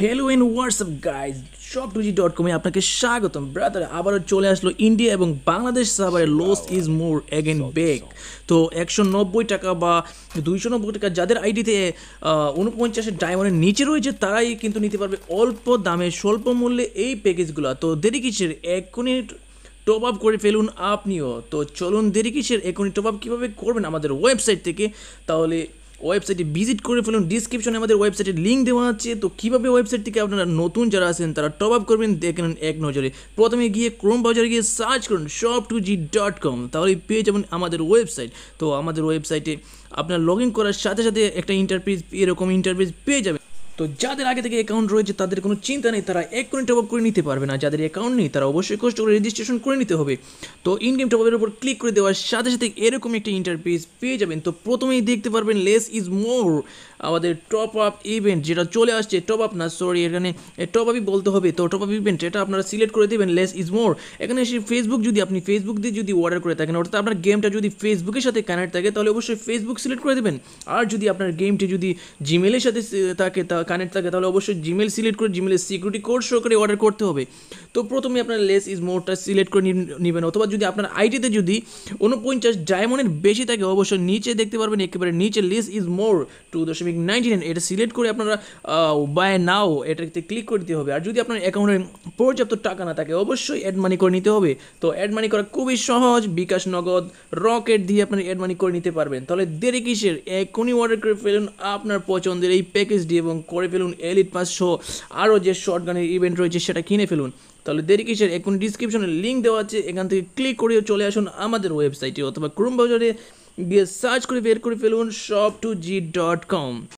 Hello and WhatsApp guys shop two G dot কমে আপনাকে স্বাগতম। ব্রাদার আবারও চলে আসলো ইন্ডিয়া এবং বাংলাদেশ সাভারে less is more again back তো একশো নব্বই টাকা বা দুইশো নব্বই টাকা যাদের আইডিতে উনপঞ্চাশের ডায়মন্ডের নিচে রয়েছে, তারাই কিন্তু নিতে পারবে অল্প দামে, স্বল্প মূল্যে এই প্যাকেজগুলো তো দেরি কিসের? এক্ষুনি টপ আপ করে ফেলুন আপনিও। তো চলুন, দেরি কিসের? এখনই টপ আপ কীভাবে করবেন আমাদের ওয়েবসাইট থেকে? তাহলে ওয়েবসাইটে ভিজিট করে ফেলুন। ডিসক্রিপশনে আমাদের ওয়েবসাইটের লিঙ্ক দেওয়া আছে। তো কীভাবে ওয়েবসাইট থেকে আপনারা নতুন যারা আছেন, তারা টপ আপ করবেন, দেখে নেন এক নজরে। প্রথমে গিয়ে ক্রোম ব্রাউজারে গিয়ে সার্চ করুন shop two G dot com তাহলে পেয়ে যাবেন আমাদের ওয়েবসাইট তো আমাদের ওয়েবসাইটে আপনার লগ ইন করার সাথে সাথে একটা ইন্টারপ্রিজ এরকম ইন্টারপ্রিজ পেয়ে যাবেন। তো যাদের আগে থেকে অ্যাকাউন্ট রয়েছে, তাদের কোনো চিন্তা নেই, তারা এক কোণে টপ আপ করে নিতে পারবে না। যাদের অ্যাকাউন্ট নেই, তারা অবশ্যই কষ্ট করে রেজিস্ট্রেশন করে নিতে হবে। তো ইন গেম টপ আপের উপর ক্লিক করে দেওয়ার সাথে সাথে এরকম একটা ইন্টারফেস পেয়ে যাবেন। তো প্রথমেই দেখতে পারবেন লেস ইজ মোর আমাদের টপ আপ ইভেন্ট যেটা চলে আসছে। টপ আপ না সরি এখানে টপ আপই বলতে হবে। তো টপ আপ ইভেন্ট এটা আপনারা সিলেক্ট করে দেবেন লেস ইজ মোর এখানে এসে ফেসবুক যদি আপনি ফেসবুক দিয়ে যদি অর্ডার করে থাকেন, অর্থাৎ আপনার গেমটা যদি ফেসবুকের সাথে কানেক্ট থাকে, তাহলে অবশ্যই ফেসবুক সিলেক্ট করে দেবেন। আর যদি আপনার গেমটি যদি জিমেলের সাথে থাকে, তা কানেক্ট থাকে, তাহলে অবশ্যই জিমেল সিলেক্ট করে জিমেলের সিকিউরিটি কোড শো করে অর্ডার করতে হবে। তো প্রথমে আপনার লেস ইজ মোরটা সিলেক্ট করে নেবেন, অথবা যদি আপনার আইটিতে যদি উনপঞ্চাশ ডায়মন্ডের বেশি থাকে, অবশ্যই নিচে দেখতে পারবেন, একেবারে নিচে লেস ইজ মোর টু দশমিক নাইনটি নাইন এটা সিলেক্ট করে আপনারা বাই নাও এটাতে ক্লিক করে দিতে হবে। আর যদি আপনার অ্যাকাউন্টে পর্যাপ্ত টাকা না থাকে, অবশ্যই অ্যাড মানি করে নিতে হবে। তো অ্যাড মানি করা খুবই সহজ, বিকাশ নগদ রকেট দিয়ে আপনার অ্যাড মানি করে নিতে পারবেন। তাহলে দেরি কিসের? এখনই অর্ডার করে ফেলুন আপনার পছন্দের এই প্যাকেজটি এবং করে ফেলুন এলিট পাঁচশো আরও যে শর্ট গানের ইভেন্ট রয়েছে সেটা কিনে ফেলুন। তাহলে দেরি কিসের? এখন ডিসক্রিপশনে লিঙ্ক দেওয়া আছে, এখান থেকে ক্লিক করে চলে আসুন আমাদের ওয়েবসাইটে অথবা ক্রোম ব্রাউজারে গিয়ে সার্চ করে বের করে ফেলুন shop two G dot com